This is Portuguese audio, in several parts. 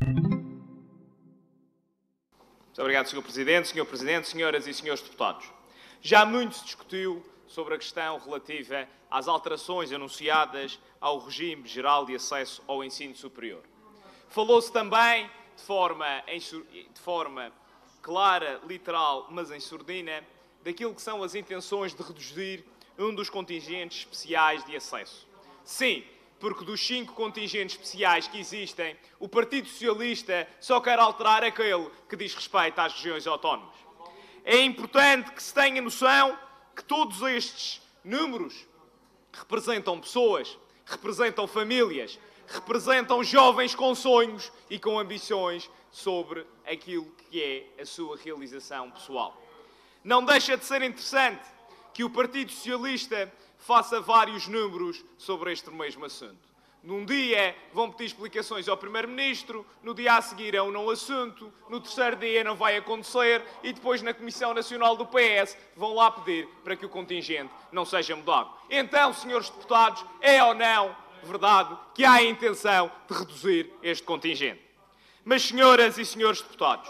Muito obrigado, Sr. Presidente, Sr. Presidente, Senhoras e Senhores Deputados. Já muito se discutiu sobre a questão relativa às alterações anunciadas ao regime geral de acesso ao ensino superior. Falou-se também, de forma, de forma clara, literal, mas em surdina, daquilo que são as intenções de reduzir um dos contingentes especiais de acesso. Sim, porque dos cinco contingentes especiais que existem, o Partido Socialista só quer alterar aquele que diz respeito às regiões autónomas. É importante que se tenha noção que todos estes números representam pessoas, representam famílias, representam jovens com sonhos e com ambições sobre aquilo que é a sua realização pessoal. Não deixa de ser interessante que o Partido Socialista faça vários números sobre este mesmo assunto. Num dia vão pedir explicações ao Primeiro-Ministro, no dia a seguir é um não assunto, no terceiro dia não vai acontecer e depois na Comissão Nacional do PS vão lá pedir para que o contingente não seja mudado. Então, senhores deputados, é ou não verdade que há a intenção de reduzir este contingente? Mas, senhoras e senhores deputados,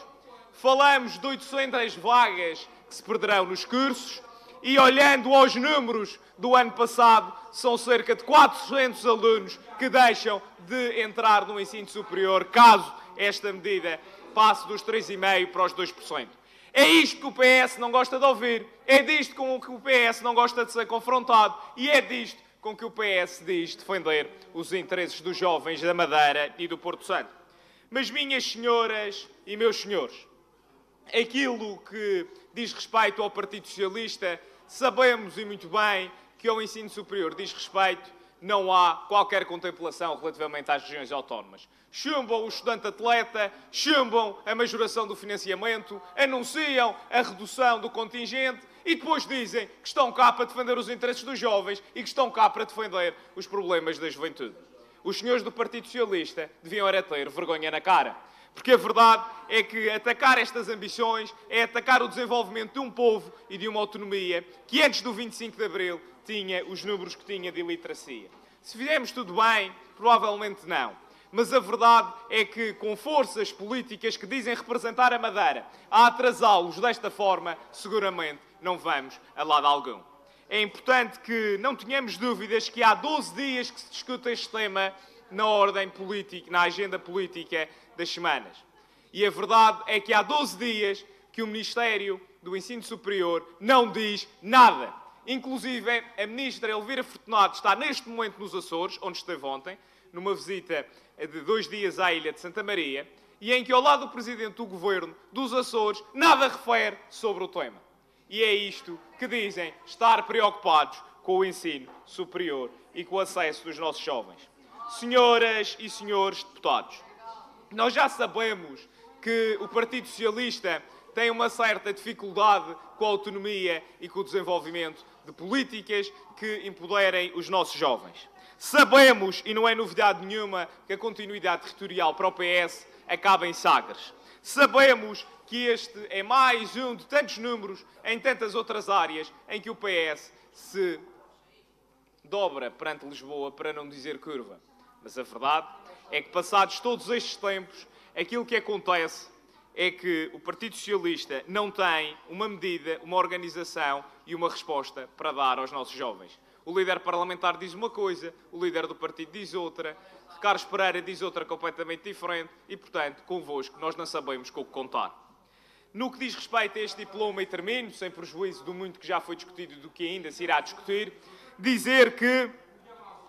falamos de 800 vagas que se perderão nos cursos e olhando aos números do ano passado, são cerca de 400 alunos que deixam de entrar no ensino superior, caso esta medida passe dos 3,5% para os 2%. É isto que o PS não gosta de ouvir, é disto com que o PS não gosta de ser confrontado e é disto com que o PS diz defender os interesses dos jovens da Madeira e do Porto Santo. Mas, minhas senhoras e meus senhores, aquilo que diz respeito ao Partido Socialista, sabemos e muito bem que ao ensino superior diz respeito, não há qualquer contemplação relativamente às regiões autónomas. Chumbam o estudante atleta, chumbam a majoração do financiamento, anunciam a redução do contingente e depois dizem que estão cá para defender os interesses dos jovens e que estão cá para defender os problemas da juventude. Os senhores do Partido Socialista deviam era ter vergonha na cara. Porque a verdade é que atacar estas ambições é atacar o desenvolvimento de um povo e de uma autonomia que antes do 25 de Abril tinha os números que tinha de iliteracia. Se fizermos tudo bem, provavelmente não. Mas a verdade é que, com forças políticas que dizem representar a Madeira, a atrasá-los desta forma, seguramente não vamos a lado algum. É importante que não tenhamos dúvidas que há 12 dias que se discute este tema na ordem política, na agenda política das semanas. E a verdade é que há 12 dias que o Ministério do Ensino Superior não diz nada. Inclusive, a ministra Elvira Fortunato está neste momento nos Açores, onde esteve ontem, numa visita de dois dias à ilha de Santa Maria, e em que, ao lado do presidente do governo dos Açores, nada refere sobre o tema. E é isto que dizem estar preocupados com o ensino superior e com o acesso dos nossos jovens. Senhoras e senhores deputados, nós já sabemos que o Partido Socialista tem uma certa dificuldade com a autonomia e com o desenvolvimento de políticas que empoderem os nossos jovens. Sabemos, e não é novidade nenhuma, que a continuidade territorial para o PS acaba em Sagres. Sabemos que este é mais um de tantos números em tantas outras áreas em que o PS se dobra perante Lisboa, para não dizer curva. Mas a verdade é que, passados todos estes tempos, aquilo que acontece é que o Partido Socialista não tem uma medida, uma organização e uma resposta para dar aos nossos jovens. O líder parlamentar diz uma coisa, o líder do partido diz outra, Carlos Pereira diz outra completamente diferente e, portanto, convosco, nós não sabemos com o que contar. No que diz respeito a este diploma, e termino, sem prejuízo do muito que já foi discutido e do que ainda se irá discutir, dizer que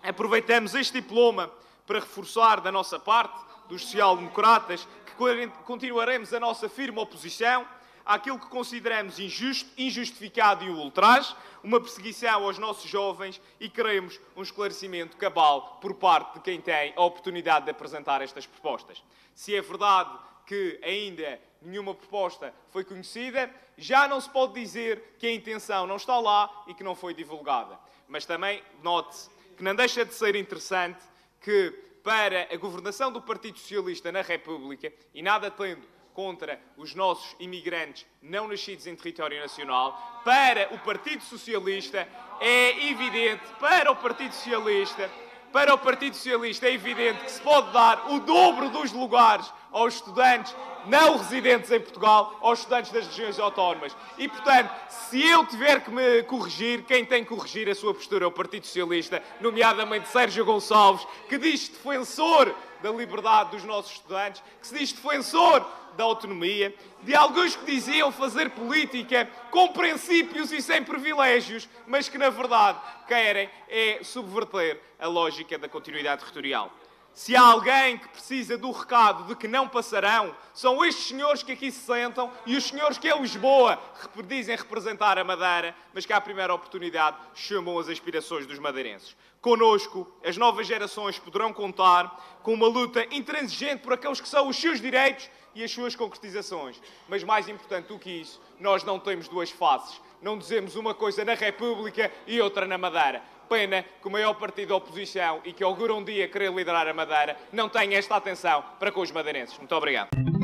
aproveitamos este diploma para reforçar da nossa parte, dos social-democratas, que continuaremos a nossa firme oposição àquilo que consideramos injusto, injustificado e ultraje, uma perseguição aos nossos jovens e queremos um esclarecimento cabal por parte de quem tem a oportunidade de apresentar estas propostas. Se é verdade que ainda nenhuma proposta foi conhecida, já não se pode dizer que a intenção não está lá e que não foi divulgada. Mas também note-se que não deixa de ser interessante que, para a governação do Partido Socialista na República, e nada tendo contra os nossos imigrantes não nascidos em território nacional, para o Partido Socialista é evidente, para o Partido Socialista, para o Partido Socialista é evidente que se pode dar o dobro dos lugares aos estudantes não residentes em Portugal, aos estudantes das regiões autónomas. E, portanto, se eu tiver que me corrigir, quem tem que corrigir a sua postura é o Partido Socialista, nomeadamente Sérgio Gonçalves, que diz defensor da liberdade dos nossos estudantes, que se diz defensor da autonomia, de alguns que diziam fazer política com princípios e sem privilégios, mas que na verdade querem é subverter a lógica da continuidade territorial. Se há alguém que precisa do recado de que não passarão, são estes senhores que aqui se sentam e os senhores que em Lisboa dizem representar a Madeira, mas que à primeira oportunidade chamam as aspirações dos madeirenses. Conosco, as novas gerações poderão contar com uma luta intransigente por aqueles que são os seus direitos e as suas concretizações. Mas mais importante do que isso, nós não temos duas faces. Não dizemos uma coisa na República e outra na Madeira. Pena que o maior partido da oposição e que augura um dia querer liderar a Madeira não tenha esta atenção para com os madeirenses. Muito obrigado.